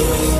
you.